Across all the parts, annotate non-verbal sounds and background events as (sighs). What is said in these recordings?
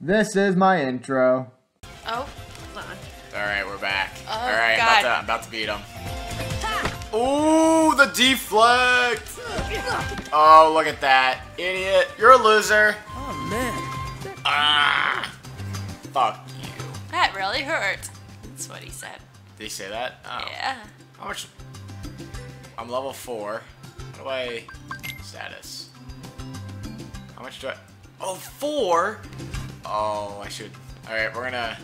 This is my intro. Oh, hold on. All right, we're back. Oh, All right, God. I'm about, to, I'm about to beat him. Ooh, the deflect. Oh, look at that, idiot! You're a loser. Oh man. Ah, fuck you. That really hurt. That's what he said. Did he say that? Oh. Yeah. How much? I'm level four. How do I status? How much do I? Oh, four. Oh, I should. All right, we're gonna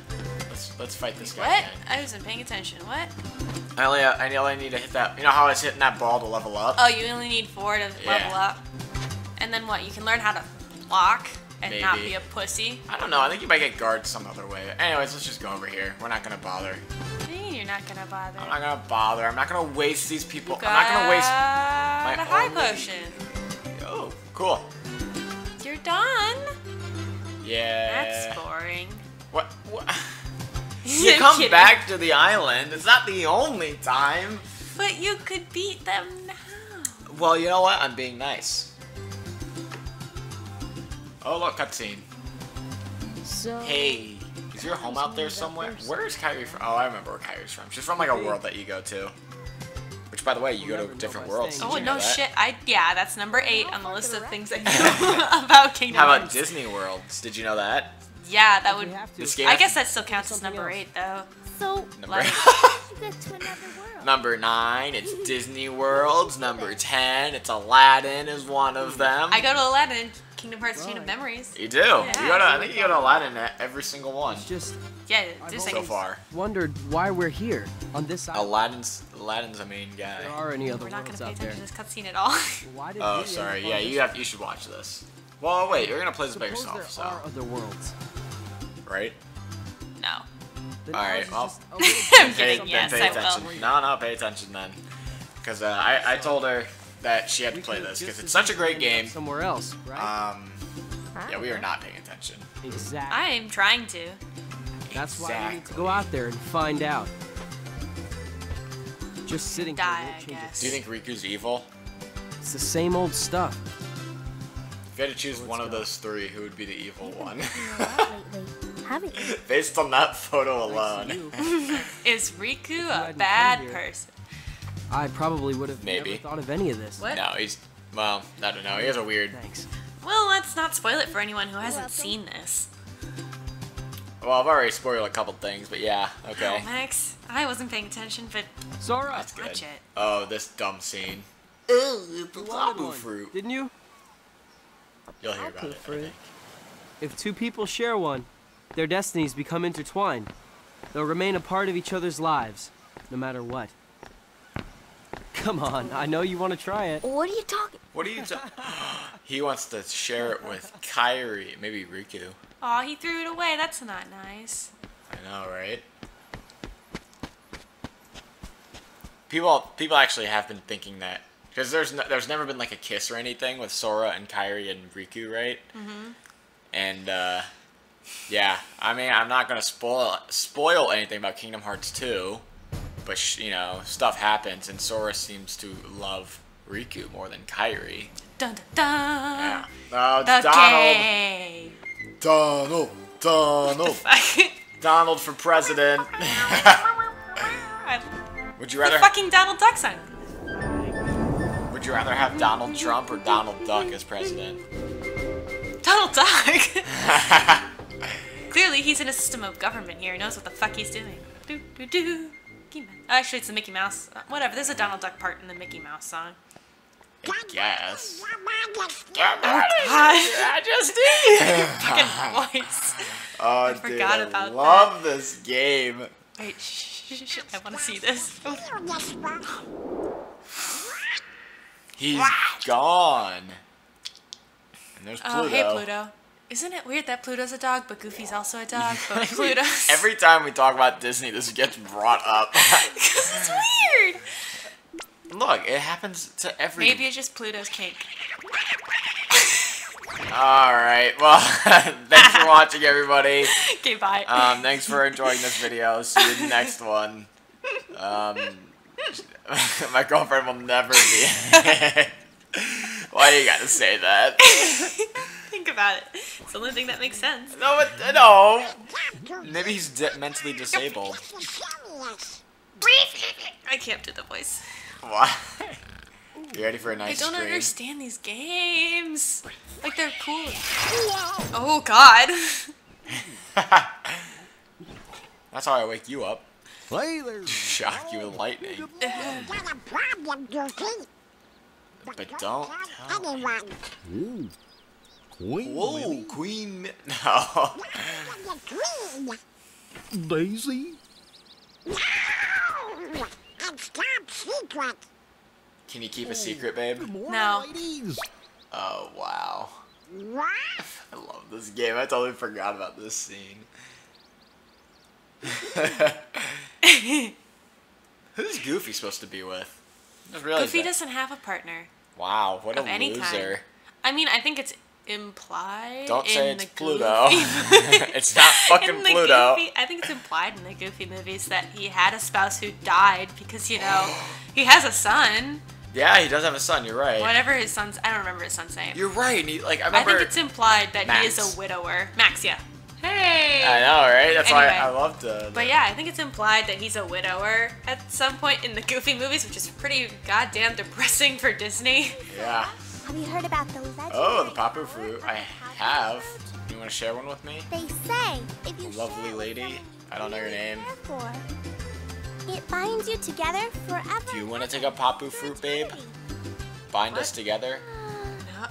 let's let's fight this guy. What? again. I wasn't paying attention. What? I only I only need to hit that. You know how I was hitting that ball to level up? Oh, you only need four to level Yeah. up. And then what? You can learn how to block and not be a pussy. I don't know. I think you might get guarded some other way. Anyways, let's just go over here. We're not gonna bother. What do you mean you're not gonna bother? I'm not gonna bother. I'm not gonna waste these people. I'm not gonna waste. my a high only- potion. Oh, cool. You (laughs) You come back to the island. It's not the only time. But you could beat them now. Well, you know what? I'm being nice. Oh, look, cutscene. So. Hey, is your home out there somewhere? Where is Kairi from? Oh, I remember where Kairi's from. She's from like a world that you go to. Which, by the way, you go to different worlds. Oh you know no that? shit! I yeah, that's number eight on the list of things I (laughs) know (laughs) about Kingdom How about Hearts. Disney Worlds? Did you know that? Yeah, that would. have to. This game. I guess that still counts as number else. eight though. So, Number, Like- (laughs) you get to another world. number nine, it's (laughs) Disney Worlds. Number ten, it's Aladdin is one of hmm. them. I go to Aladdin, Kingdom Hearts Chain of Memories. You do. You go to. I think you go to Aladdin at every single one Just Yeah, I've just so far. wondered why we're here on this island. Aladdin's Aladdin's the main guy. There are any other we're not gonna worlds pay out there. attention to this cutscene at all. (laughs) Why did oh, we Oh, sorry. Yeah, you have. You should watch this. Well, wait. You're gonna play this by Suppose yourself, there so are other worlds. Right? no. Then All right, well. just a little I'm bit kidding, something yes, pay I will. attention. No, no, pay attention then. Because uh, I, I told her that she had to play this because it's such a great game. Somewhere else, right? Um, yeah, we are not paying attention. exactly. I am trying to. That's why we need to go out there and find out. Just sitting Die, here I won't guess. Do you think Riku's evil? It's the same old stuff. If you had to choose one of those three, who would be the evil one? (laughs) lately, haven't you? (laughs) Based on that photo alone. (laughs) Is Riku a bad person? I probably would have Maybe. never thought of any of this. What? No, he's well. I don't know. He has a weird. Thanks. Well, let's not spoil it for anyone who hasn't seen this. Well, I've already spoiled a couple things, but yeah. Okay. Oh, Max, I wasn't paying attention, but Sora, That's good. watch it. Oh, this dumb scene. Ugh, the a you wanted tapu one, fruit. didn't you? You'll hear about Paopu it. Fruit. If two people share one, their destinies become intertwined. They'll remain a part of each other's lives, no matter what. Come on, I know you want to try it. What are you talking? What are you? talking? (sighs) he wants to share it with Kairi, maybe Riku. Aw, he threw it away. That's not nice. I know, right? People, people actually have been thinking that because there's no, there's never been like a kiss or anything with Sora and Kairi and Riku, right? Mm-hmm. And uh, yeah, I mean, I'm not gonna spoil spoil anything about Kingdom Hearts 2, but sh- you know, stuff happens, and Sora seems to love Riku more than Kairi. Dun dun dun. Yeah. Oh, it's Donald. Donald. (laughs) Donald. Donald for president. (laughs) (laughs) Would you rather? the fucking Donald Duck song. Would you rather have Donald Trump or Donald Duck as president? Donald Duck. Clearly, he's in a system of government here. He knows what the fuck he's doing. Do do do. Mickey Mouse. Actually, it's the Mickey Mouse. uh, Whatever. There's a Donald Duck part in the Mickey Mouse song. Yes. guess. God. I just (laughs) did. Fucking voice. (laughs) Oh, forgot dude, I about love this game. Wait, shh, shh, shh, I want to see this. He's gone. And there's Pluto. Oh, hey Pluto. Isn't it weird that Pluto's a dog, but Goofy's also a dog, (laughs) but Pluto's... (laughs) Every time we talk about Disney, this gets brought up. (laughs) Because it's weird. Look, it happens to every. Maybe it's just Pluto's cake. All right. Well, thanks for watching, everybody. Okay, bye. Um, thanks for enjoying this video. See you in the next one. Um, my girlfriend will never be. Why do you gotta say that? Think about it. It's the only thing that makes sense. No, but, uh, no. Maybe he's di- mentally disabled. I can't do the voice. Why? You ready for a nice I don't scream? understand these games. Like they're cool. Oh God. (laughs) That's how I wake you up. Hey. (laughs) Shock you with lightning. Got a problem, Goofy. But don't tell me. Anyone. Ooh. Queen. Whoa, Queen. Mi- (laughs) No. Queen. Daisy. No. It's top secret. Can you keep a secret, babe? More No. ladies. Oh, wow. What? (laughs) I love this game. I totally forgot about this scene. (laughs) Who's Goofy supposed to be with? Goofy that. doesn't have a partner Wow, what of a any loser. kind. I mean, I think it's implied. Don't in say it's the Pluto. (laughs) It's not fucking (laughs) Pluto. Goofy, I think it's implied in the Goofy movies that he had a spouse who died because you know (gasps) he has a son. Yeah, he does have a son. You're right. Whatever his son's, I don't remember his son's name. You're right. He, like I I think it's implied that he is a widower. Max, yeah. Hey. I know, right? That's why Anyway. I love the. But yeah, I think it's implied that he's a widower at some point in the Goofy movies, which is pretty goddamn depressing for Disney. Yeah. Have you heard about the legendary Oh, the Paopu fruit. of I have. Paopu You want to share one with me? They say if you Lovely share lady. I don't know your name. for, it binds you together forever. Do you want to take a Paopu fruit, babe? eternity. Bind us together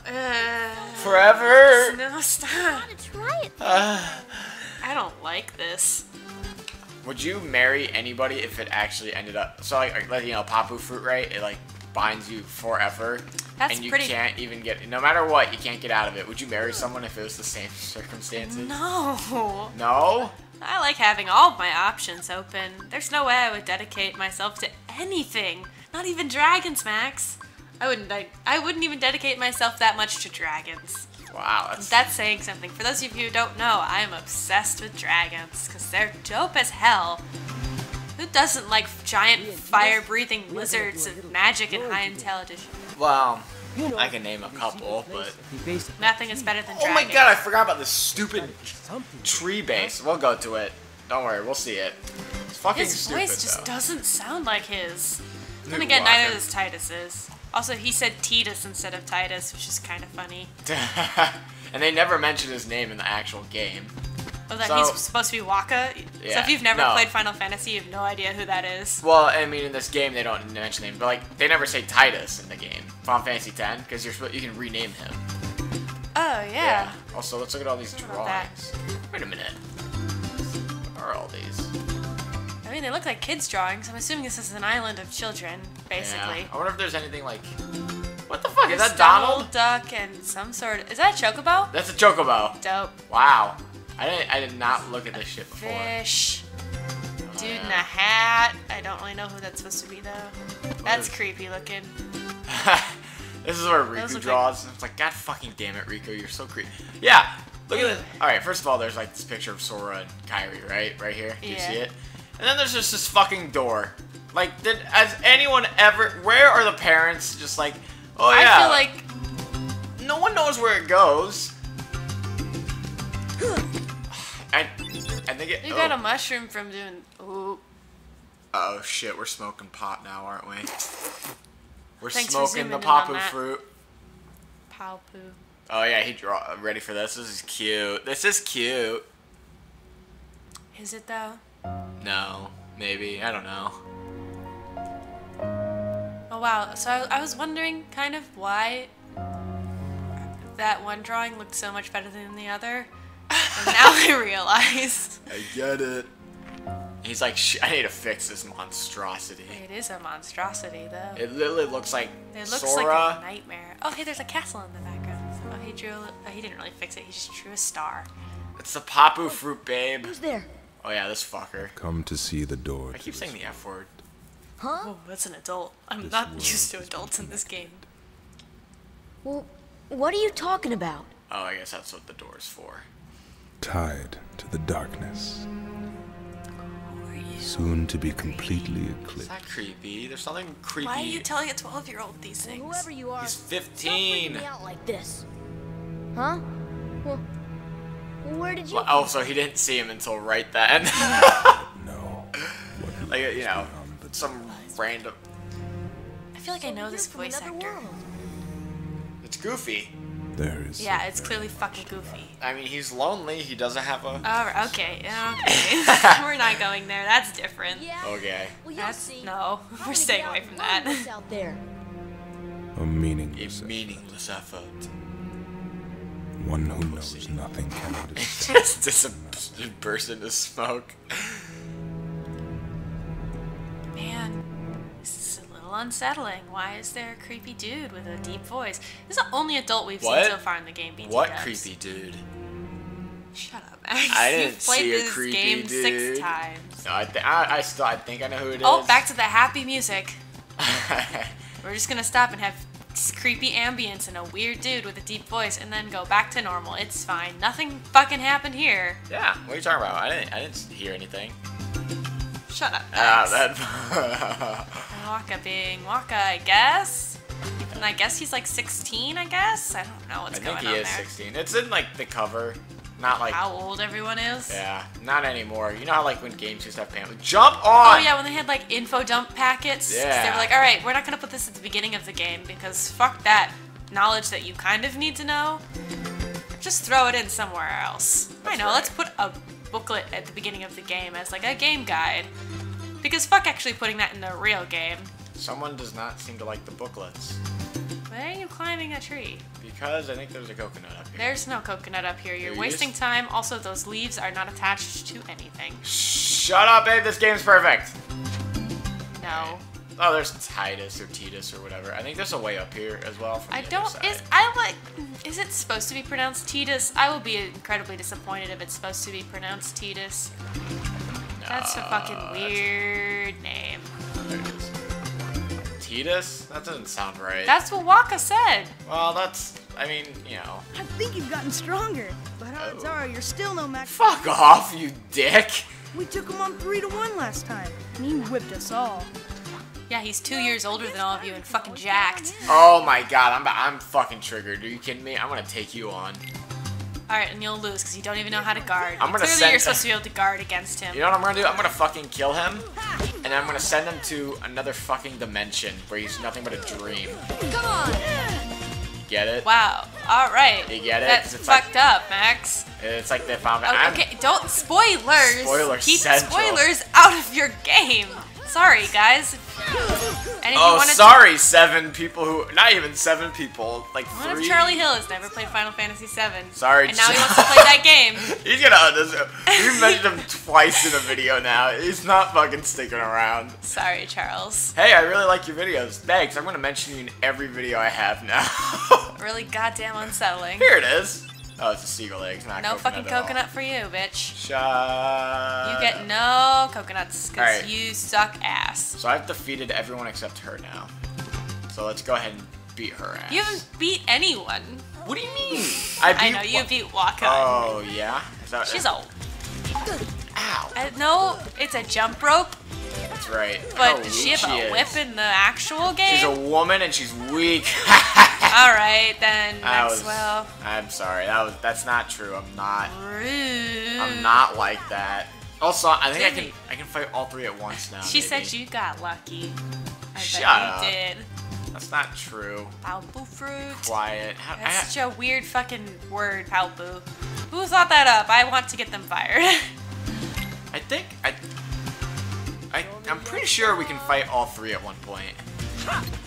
No, uh, forever. no, stop. Try it. (sighs) I don't like this. Would you marry anybody if it actually ended up so like, like you know Paopu fruit right? It like binds you forever, That's and you pretty- can't even get no matter what you can't get out of it. Would you marry someone if it was the same circumstances? No. No? I like having all of my options open. There's no way I would dedicate myself to anything. Not even dragons, Max. I wouldn't. I, I wouldn't even dedicate myself that much to dragons. Wow, that's That's saying something. For those of you who don't know, I am obsessed with dragons because they're dope as hell. Who doesn't like giant fire-breathing lizards of magic and high intelligence? well. I can name a couple, but He based Nothing is better than oh my god, I forgot about this stupid tree base. We'll go to it. Don't worry, we'll see it. It's fucking His stupid voice just though. doesn't sound like his. Then again, Walker. neither does Titus's. Also, he said Titus instead of Titus, which is kind of funny. (laughs) and they never mention his name in the actual game. Oh, that So- he's supposed to be Wakka. so if you've never no. played Final Fantasy, you have no idea who that is. Well, I mean, in this game they don't mention him, but like they never say Titus in the game, Final Fantasy X, because you're you can rename him. Oh yeah. Also, let's look at all these What about that? drawings. Wait a minute. What are all these? I mean, they look like kids' drawings. I'm assuming this is an island of children, basically. Yeah. I wonder if there's anything like. What the fuck is that? Donald? Duck and some sort of. Is that a chocobo? That's a chocobo. Dope. Wow. I didn't. I did not look at this shit before. Fish. Oh, Dude in a hat. I don't really know who that's supposed to be though. That's creepy looking. (laughs) this is where Riku look like- draws. It's like, God fucking damn it, Riku, you're so creepy. Yeah, look at this. All right, first of all, there's like this picture of Sora and Kairi, right, right here. Do you Yeah. see it? And then there's just this fucking door. Like, did has anyone ever? Where are the parents? Just like, oh yeah. I feel like no one knows where it goes. Think it. you oh. got a oh. mushroom from doing. Ooh. Oh shit, we're smoking pot now, aren't we? We're Thanks smoking the Paopu fruit. Poo. Oh yeah, he draw uh, ready for this. This is cute. This is cute. Is it though? No, maybe I don't know. Oh wow. So I, I was wondering kind of why that one drawing looked so much better than the other. And now I realize I get it. He's like, Sh- I need to fix this monstrosity. it is a monstrosity though. It literally looks like It looks Sora. like a nightmare. Oh hey, there's a castle in the background. Oh he drew. A, oh, he didn't really fix it. He just drew a star. It's the Paopu fruit, babe. Who's there? Oh yeah, this fucker. Come to see the door. I keep saying the F word. Huh? Oh, that's an adult. I'm This not used to adults in this game. Well, what are you talking about? Oh, I guess that's what the door's for. Tied to the darkness. Soon to be completely eclipsed. Is that creepy? There's something creepy. Why are you telling a 12 year old these things? Whoever you are, He's stop freaking 15. me out like this. Huh? Well, where did you? Well, oh, so he didn't see him until right then. (laughs) No. (laughs) What like you know, found the some random. I feel like I know this voice actor. world. It's Goofy. There is. Yeah, it's clearly fucking goofy. I mean, he's lonely. He doesn't have a. Oh, okay, (laughs) okay. (laughs) We're not going there. That's different. Yeah. Okay. Well, you'll That's see. no. (laughs) We're staying away from that. learn out there. A A meaningless effort. meaningless effort. One who knows nothing can understand. Just dis- burst into smoke. Man, unsettling. Why is there a creepy dude with a deep voice? This is the only adult we've What? seen so far in the game. BT What dubs. creepy dude? Shut up, Max. I You've didn't played see a this creepy game dude. six times. No, I, th- I, I still I think I know who it oh, is. Oh, back to the happy music. (laughs) We're just gonna stop and have creepy ambience and a weird dude with a deep voice, and then go back to normal. It's fine. Nothing fucking happened here. yeah. What are you talking about? I didn't I didn't hear anything. Shut up. Ah, that. (laughs) Wakka being Wakka, I guess. And I guess he's like 16, I guess? I don't know what's going on. I think he is there. 16. It's in like the cover, not like. How old everyone is? Yeah, not anymore. You know how like when games used to have pamphlets. Jump on. Oh yeah, when they had like info dump packets. 'cause They were like, all right, we're not gonna put this at the beginning of the game because fuck that knowledge that you kind of need to know. Just throw it in somewhere else. I That's know. Let's put a booklet at the beginning of the game as like a game guide. Because fuck actually putting that in the real game. Someone does not seem to like the booklets Why are you climbing a tree? because I think there's a coconut up here. There's no coconut up here. You're wasting time. Also, those leaves are not attached to anything. Shut up, babe. This game's perfect. No. Oh, there's Titus or Titus or whatever. I think there's a way up here as well. From I the don't. Side. Is I like? Is it supposed to be pronounced Titus? I will be incredibly disappointed if it's supposed to be pronounced Titus. That's a fucking No, weird name. There it is. Titus? That doesn't sound right. That's what Wakka said. well, that's. I mean, you know. I think you've gotten stronger, but odds Oh. are you're still no match. Fuck off, you dick. We took him on three to one last time, and he whipped us all. Yeah, he's two years older than all of you and fucking jacked. Oh my god, I'm I'm fucking triggered. Are you kidding me? I'm gonna take you on. All right, and you'll lose because you don't even know how to guard. I'm gonna Clearly, send- you're supposed to be able to guard against him. You know what I'm gonna do? I'm gonna fucking kill him, and I'm gonna send him to another fucking dimension where he's nothing but a dream. Come on. Get it? Wow. All right. You get it? That's 'Cause it's like- fucked up, Max. It's like the Final Oh, Fantasy. okay, don't spoilers. Spoilers. Keep central. spoilers out of your game. Sorry, guys. And Oh, sorry, seven people who. Not even seven people. Like One of three. Charlie Hill has never played Final Fantasy VII. Sorry, And now he wants to play that game. (laughs) He's gonna. Uh, this, we mentioned him twice in a video now. He's not fucking sticking around. Sorry, Charles. Hey, I really like your videos. Thanks. I'm gonna mention you in every video I have now. (laughs) Really goddamn unsettling. Here it is. Oh, it's a seagull egg. It's not No coconut fucking coconut for you, bitch. Shut. You get no coconuts because Alright. you suck ass. So I've defeated everyone except her now. So let's go ahead and beat her ass. You haven't beat anyone. What do you mean? I beat. I know you beat Wakka. Oh yeah. Is that, She's old. Ow. Uh, no, it's a jump rope, That's right. but does she have a is. whip in the actual game? She's a woman and she's weak. (laughs) All right, (laughs) then That was- Maxwell. I'm sorry. That was that's not true. I'm not. Rude. I'm not like that. Also, I think I Didn't can I can fight all three at once now. She maybe. said you got lucky. I Shut bet up. did. That's not true. Palpu fruit. Quiet. How, That's I- such a weird fucking word, Palpu. Who thought that up? I want to get them fired. (laughs) I think I, I I'm pretty sure we can fight all three at one point.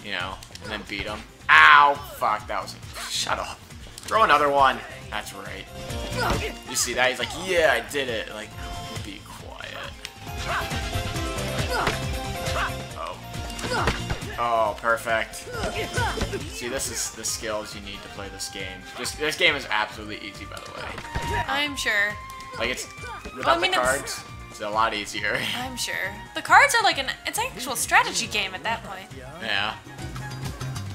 You know, and then beat them. Ow! Fuck, that was. Shut up. Throw another one. That's right. You see that? He's like, yeah, I did it. Like, be quiet. Oh. Oh, perfect. See, this is the skills you need to play this game. This this game is absolutely easy, by the way. I'm sure. Like it's without mean, the cards, it's a lot easier. (laughs) I'm sure. The cards are like an it's an actual strategy game at that point. Yeah.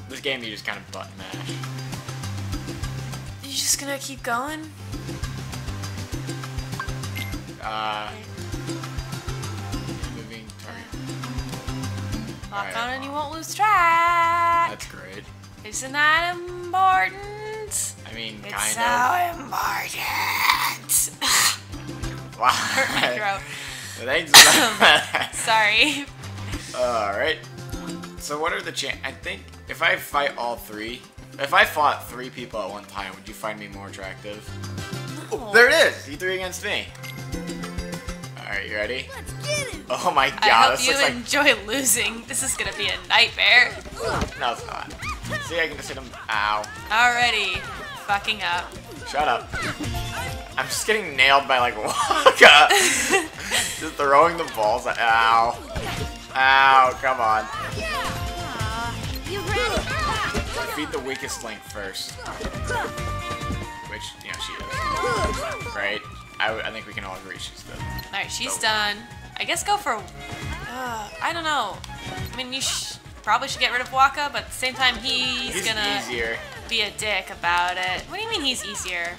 This game you just kind of button mash. You just gonna keep going? Uh. Moving target. Lock Alright. on and you won't lose track. That's great. Isn't that important? I mean, It's kind so of. important. Wow. Hurt my throat. (laughs) Thanks. that. Um, sorry. All right. So what are the chan? I think if I fight all three, if I fought three people at one time, would you find me more attractive? No. There it is. You three against me. All right, you ready? Let's get him. Oh my god, I hope this you like enjoy losing. This is gonna be a nightmare. no, it's not. See, I can just hit him. Ow! Already fucking up. Shut up. I'm just getting nailed by like (laughs) Wakka. just throwing the balls. At, ow! Ow! Come on. Defeat the weakest link first. Which, you know, she is. Right? I think we can all agree she's the. Alright, she's Oh. done. I guess go for. Uh, I don't know. I mean, you sh- probably should get rid of Wakka, but at the same time, he's, He's gonna easier. Be a dick about it. What do you mean he's easier?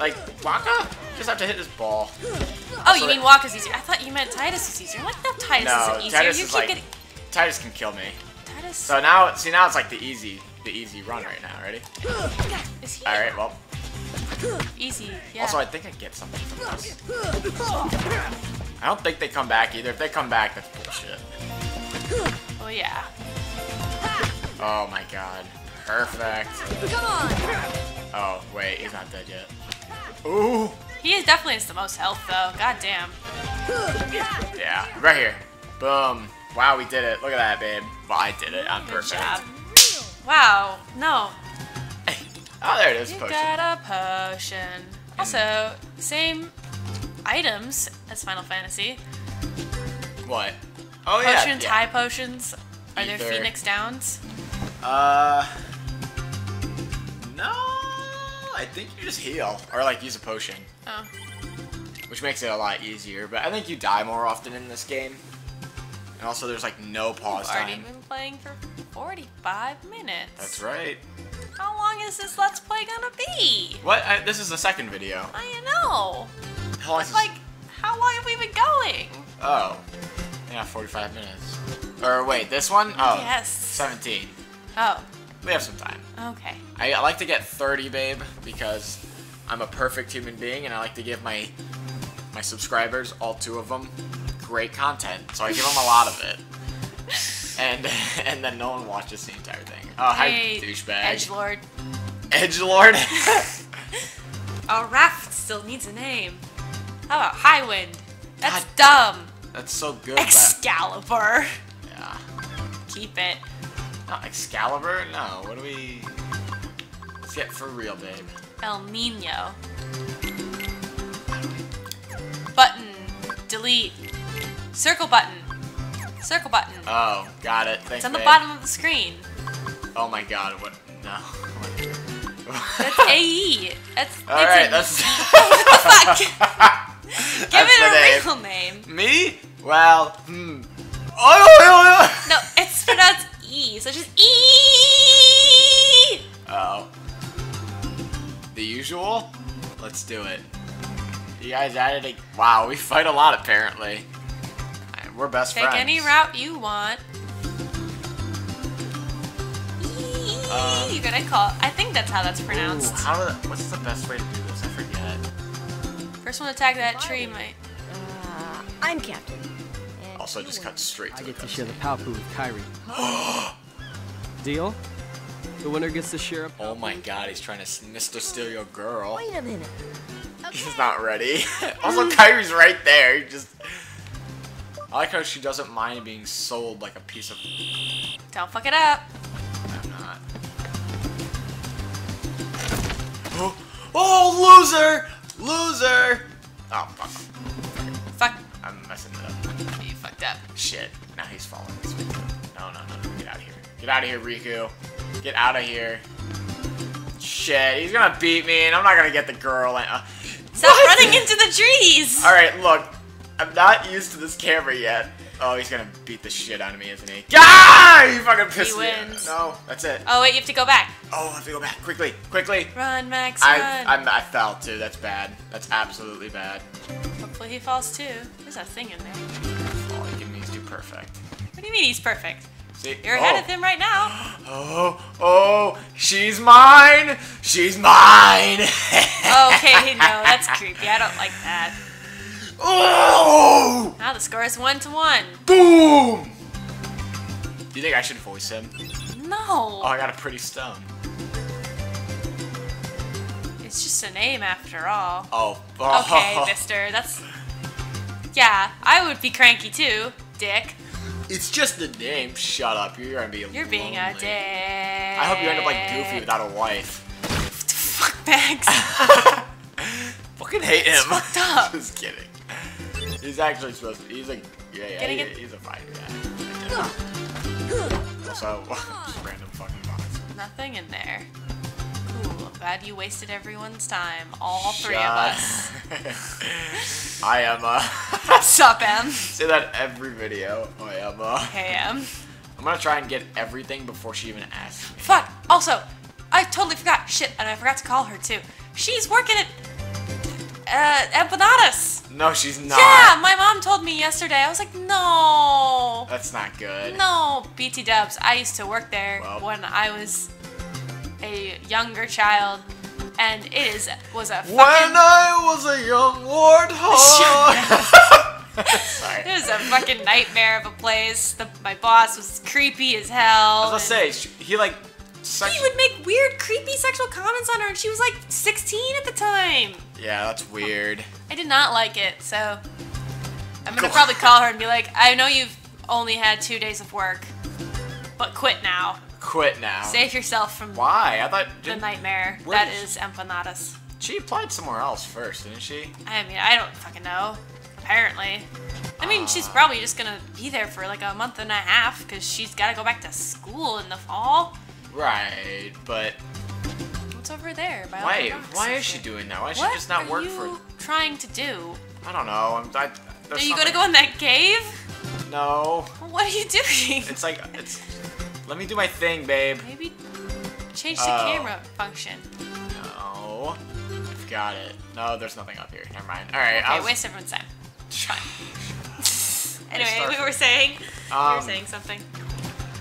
Like, Wakka? Just have to hit his ball. Oh, you Also- mean Wakka's easier? I thought you meant Titus is easier. Like, no, Titus No, isn't easier. Titus you is keep like. getting. Titus can kill me. Titus. So now, see, now it's like the easy, the easy run right now. Ready? is he All right. Well, easy? Yeah. also I think I get something from this. I don't think they come back either. If they come back, that's bullshit. oh yeah. Oh my god. Perfect. Come on. Oh wait, he's not dead yet. Ooh. He is definitely has the most health though. God damn. Yeah, right here. Boom. Wow, we did it. Look at that, babe. Well, I did it. I'm Good perfect. job. Wow. No. (laughs) Oh, there it is. You Potion. got a potion. Also, same items as Final Fantasy. What? Oh yeah. Potion, yeah. tie potions. Are there Phoenix Downs? Uh. No. I think you just heal or like use a potion, Oh. which makes it a lot easier. But I think you die more often in this game. And also, there's like no pause We've already time. been playing for 45 minutes. That's right. How long is this Let's Play gonna be? What? I, this is the second video. I know. How long is this? Like, how long have we been going? Oh. Yeah, 45 minutes. Or wait, this one? Oh. Yes. 17. Oh, We have some time. okay. I, I like to get 30, babe, because I'm a perfect human being, and I like to give my my subscribers, all two of them, great content. So I give them a lot of it, (laughs) and (laughs) and then no one watches the entire thing. Oh, hey, hi, douchebag. Edgelord. Edgelord. Oh, (laughs) Raft still needs a name. How about Highwind? That's dumb. That's so good. But, Excalibur. yeah. Keep it. Not Excalibur. No. What do we? Let's get for real, babe. El Nino. Button. Delete. Circle button. Circle button. Oh, got it. Thanks, it's on the babe. bottom of the screen. Oh my God. What? No. That's AE. That's (laughs) All right. That's. Fuck. (laughs) (laughs) Give That's it a real name. Me? Well, hmm. Oh, oh, oh, No, it's pronounced E, so just E. oh. The usual? Let's do it. You guys added a. Wow, we fight a lot apparently. We're best Take friends. Take any route you want. Um, you gotta call. I think that's how that's pronounced. Ooh, pronounced. how do, what's the best way to do this? I forget. First one to attack that tree might. Uh, I'm captain. And Also, you just cut straight I the get to share cutscene. the Palpu with Kairi. (gasps) Deal? The winner gets to share a Oh my god, he's trying to Mr. Steal your girl. Wait a minute. He's not ready. (laughs) also, mm. Kairi's right there. He just. I like how she doesn't mind being sold like a piece of. Don't fuck it up. I'm not. Oh, (gasps) oh, loser! Loser! Oh, fuck. Fuck. I'm messing it up. Fucked up. Shit. Now he's following this way. No, no, no, no. Get out of here. Get out of here, Riku. Get out of here. Shit, he's gonna beat me, and I'm not gonna get the girl. And, uh, Stop running into the trees. Alright, look. I'm not used to this camera yet. Oh, he's gonna beat the shit out of me, isn't he? Ah! You fucking pissed me. wins. No, that's it. Oh wait, you have to go back. Oh, I have to go back. Quickly, quickly. Run, Max, I, run. I'm, I fell too. That's bad. That's absolutely bad. Hopefully he falls too. There's a thing in there. Perfect. What do you mean he's perfect? See? You're ahead oh. of him right now. Oh, oh, she's mine! She's mine! (laughs) Okay, no, that's creepy. I don't like that. oh! Now the score is one to one. Boom! Do you think I should voice him? No, Oh, I got a pretty stone. it's just a name after all. Oh, oh. Okay, Mister, that's. Yeah, I would be cranky too, Dick. It's just the name. Shut up. You're gonna be You're being a dick. I hope you end up like Goofy without a wife. Fuck bags. (laughs) Fucking hate him. fucked up. (laughs) Just kidding. He's actually supposed to. He's a. Yeah, yeah. He- get- he's a fighter. Yeah. Also, (laughs) just random fucking box. Nothing in there. Glad you wasted everyone's time. All three Shut- of us. (laughs) I am uh (laughs) Sup, Em? say that every video. I am uh Hey, Em. I'm gonna try and get everything before she even asks me. Fuck. Also, I totally forgot. Shit, and I forgot to call her too. She's working at uh, Empanadas. No, she's not. Yeah, my mom told me yesterday. I was like, no, That's not good. no, BT Dubs. I used to work there Well. when I was a younger child, and it is was a fucking. When I was a young warthog. (laughs) Sorry. It was a fucking nightmare of a place. The, my boss was creepy as hell. I was gonna and say he like. Sex- he would make weird, creepy sexual comments on her, and she was like 16 at the time. yeah, that's weird. I did not like it, so I'm gonna probably call her and be like, I know you've only had two days of work, but quit now. Quit now. Save yourself from Why? I thought the nightmare that is empanadas. she applied somewhere else first, didn't she? I mean, I don't fucking know. Apparently. I mean, she's Ah. probably just gonna be there for like a month and a half because she's gotta go back to school in the fall. Right, but What's over there? By why? Why is she doing that? Why does What she just not are work you for? trying to do? I don't know. I'm. I, Are you gonna go in that cave? No. What are you doing? It's like it's. (laughs) Let me do my thing, babe. Maybe change the Oh. camera function. No. I've got it. No, there's nothing up here. Never mind. All right. I Okay, was, waste everyone's time. (laughs) (laughs) Anyway, we were saying. we Um, were saying something.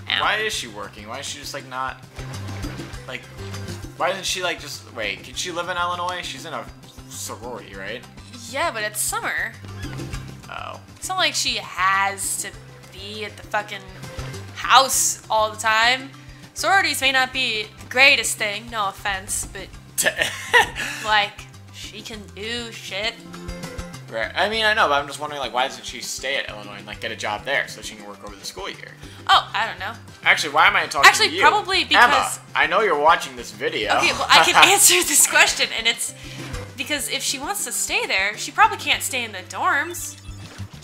Ow. Why is she working? Why is she just like not like? Why doesn't she like just wait? Can she live in Illinois? She's in a sorority, right? Yeah, but it's summer. Oh. It's not like she has to be at the fucking house all the time. Sororities may not be the greatest thing, no offense, but (laughs) like she can do shit. right. I mean, I know, but I'm just wondering like, why doesn't she stay at Illinois and like get a job there so she can work over the school year? Oh, I don't know. Actually, why am I talking Actually, to you? probably because- Emma, I know you're watching this video. Okay, well I can (laughs) answer this question, and it's because if she wants to stay there, she probably can't stay in the dorms.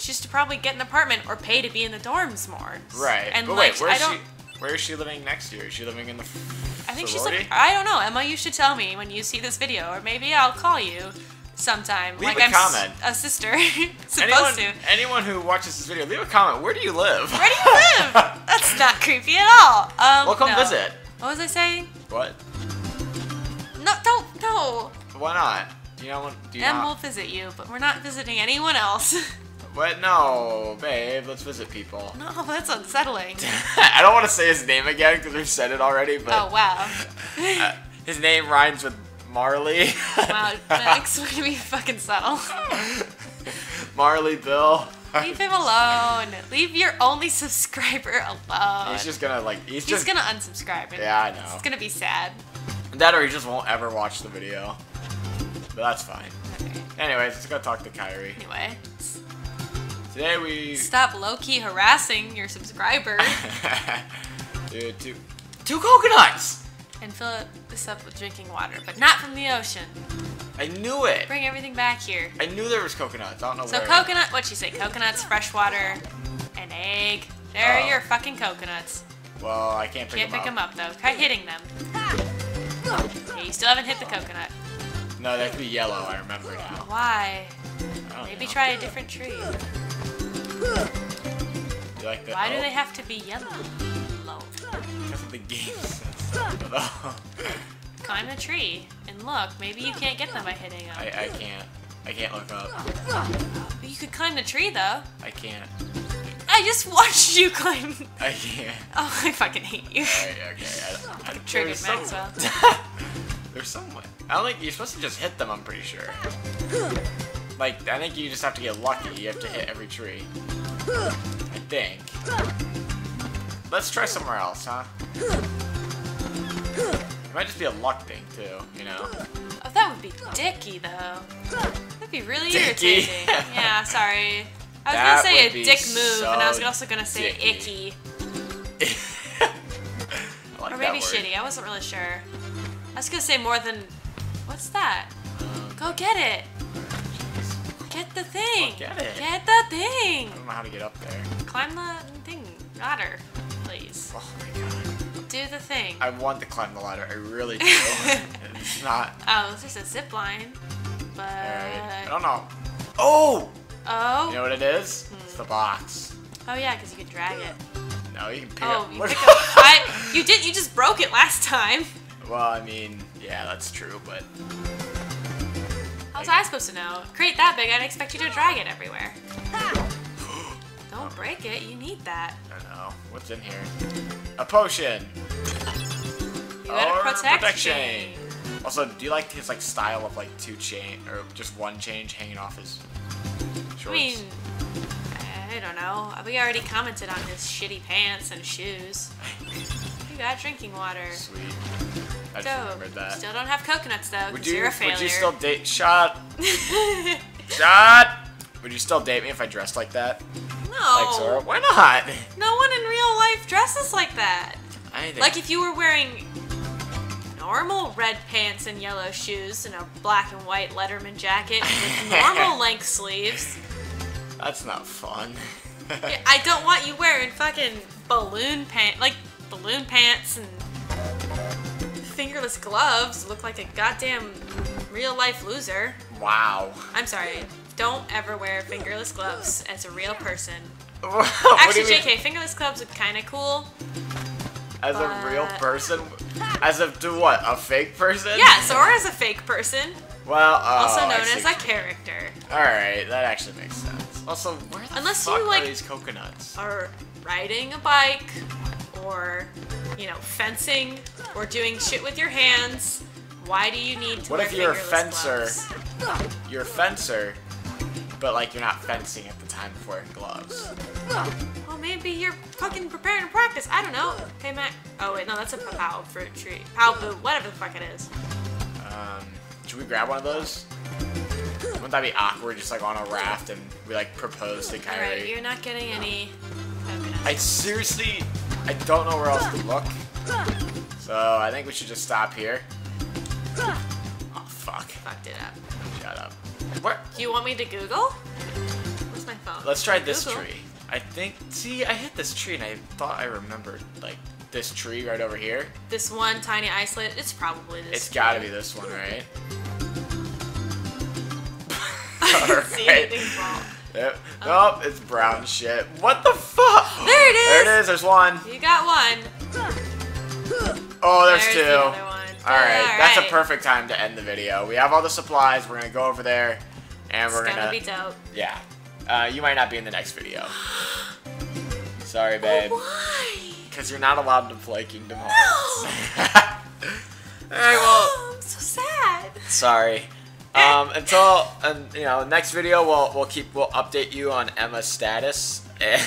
She's to probably get an apartment or pay to be in the dorms more. right. And but like, wait, where's I don't. she? Where is she living next year? Is she living in the? I think she's sorority? like, I don't know, Emma. You should tell me when you see this video, or maybe I'll call you sometime. Leave like a I'm comment. a sister (laughs) supposed Anyone, to. anyone who watches this video, leave a comment. Where do you live? Where do you live? (laughs) That's not creepy at all. Um, well, come no. visit. What was I saying? What? No, don't, no. Why not? Do you know? Do you Em not? will visit you, but we're not visiting anyone else. (laughs) What? No, babe. Let's visit people. no, that's unsettling. (laughs) I don't want to say his name again because we've said it already, but oh wow. (laughs) uh, his name rhymes with Marley. (laughs) Wow, Max, we're gonna be fucking subtle. Marley Bill. Leave him alone. Leave your only subscriber alone. He's just gonna like. He's He's just gonna unsubscribe. Yeah, I know. It's gonna be sad. that, or he just won't ever watch the video. But that's fine. Okay. Anyways, let's go talk to Kairi. Anyway, Today we. stop low-key harassing your subscriber (laughs) Dude, two, two coconuts. and fill this up with drinking water, but not from the ocean. I knew it. Bring everything back here. I knew there was coconuts. I don't know So where. So coconut, what'd you say? Coconuts, fresh water, an egg. There are Oh. your fucking coconuts. Well, I can't pick Can't them pick up. them up though. Try hitting them. Okay, you still haven't hit the coconut. No, have to be yellow. I remember now. Why? Maybe know. try a different tree. You like that? Why do they have to be yellow? Because of the game. Climb the tree and look. Maybe you can't get them by hitting them. I, I can't. I can't look up. You could climb the tree though. I can't. I just watched you climb. I can't. (laughs) Oh, I fucking hate you. Alright, okay. I, I, (laughs) Triggered (laughs) there's some- Maxwell. There's some way. I don't think you're supposed to just hit them. I'm pretty sure. Like I think you just have to get lucky. You have to hit every tree. I think. Let's try somewhere else, huh? It might just be a luck thing too. You know. Oh, that would be dicky though. That'd be really Dicky. irritating. (laughs) yeah, sorry. I was That gonna say a dick move, and I was also gonna say dicky. icky. (laughs) I like Or maybe shitty. I wasn't really sure. I was gonna say more than. What's that? Go get it. Get the thing. Get it. Get the thing. I don't know how to get up there. Climb the thing. Ladder, please. Oh my god. Do the thing. I want to climb the ladder. I really (laughs) do. it's not. Oh, there's a zip line. But. Alright. I don't know. Oh! Oh. You know what it is? It's the hmm. box. Oh yeah, because you can drag it. No, you can pick Oh, up. you pick up. (laughs) I. You did. You just broke it last time. well, I mean, yeah, that's true, but How was I supposed to know? Crate that big, I'd expect you to drag it everywhere. (gasps) Don't break it. You need that. I don't know. What's in here? A potion. You gotta protect protection. me. Also, do you like his like style of like two chain or just one change hanging off his I mean, I don't know. We already commented on his shitty pants and shoes. (laughs) You got drinking water. Sweet. I just Dope. remembered that. Still don't have coconuts though, would you you're a failure. would you still date shot? (laughs) shot? Would you still date me if I dressed like that? Like Sora? no. Why not? No one in real life dresses like that. I think Like if you were wearing normal red pants and yellow shoes and a black and white Letterman jacket with (laughs) normal length sleeves. that's not fun. I don't want you wearing fucking balloon pant, like balloon pants and fingerless gloves. Look like a goddamn real life loser. wow. I'm sorry. Don't ever wear fingerless gloves as a real person. (laughs) Actually, do? JK, fingerless gloves are kind of cool. As a real person? As if to what? A fake person? Yes, or as a fake person, Well, oh, also known as a what you mean. character. Alright, that actually makes sense. Also, where the Unless fuck you, like- are these coconuts? Are riding a bike, or you know, fencing, or doing shit with your hands. Why do you need to What if you're a fencer? gloves? You're a fencer, but like you're not fencing at the time of wearing gloves. Well, maybe you're fucking preparing to practice. I don't know. Hey, Mac. Oh wait, no, that's a Paopu fruit tree. Boo, whatever the fuck it is. Um, should we grab one of those? Wouldn't that be awkward, just like on a raft and we like propose to Kairi? All right, Kairi? you're not getting any. I seriously, I don't know where else to look. So I think we should just stop here. Oh fuck! Fucked it up. Shut up. Where? Do you want me to Google? Where's my phone? Let's try this Google. tree. I think. See, I hit this tree and I thought I remembered like this tree right over here. This one tiny isolate. It's probably this. It's gotta be this one, right? (laughs) (laughs) I didn't see Alright. Wrong. Nope, it's brown shit. What the fuck? There it is. There it is. There's one. You got one. Oh, there's, There's two. All that's a perfect time to end the video. We have all the supplies. We're gonna go over there, and It's we're gonna, It's gonna. be dope. yeah. Uh, you might not be in the next video. (gasps) Sorry, babe. Oh, Why? Because you're not allowed to play Kingdom Hearts. No. (laughs) (laughs) all right. Well, Oh, (gasps) I'm so sad. sorry. Um, until um, you know, next video, we'll we'll keep we'll update you on Emma's status. Hey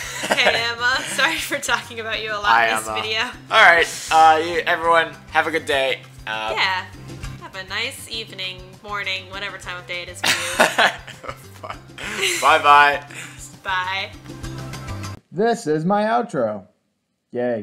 Emma, sorry for talking about you a lot Hi, in this Emma. video. All right. Uh, you, everyone, have a good day. Uh, Yeah. Have a nice evening, morning, whatever time of day it is for you. (laughs) bye bye. (laughs) Bye. This is my outro. Yay.